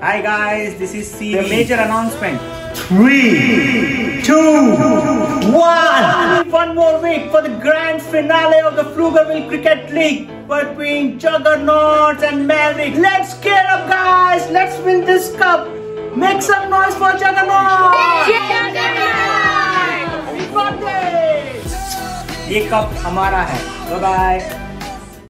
Hi guys, this is C. The major announcement. Three, two, one. One more week for the grand finale of the Pflugerville Cricket League between Juggernauts and Maverick. Let's get up, guys! Let's win this cup. Make some noise for Juggernauts! Happy this. ये cup हमारा है bye bye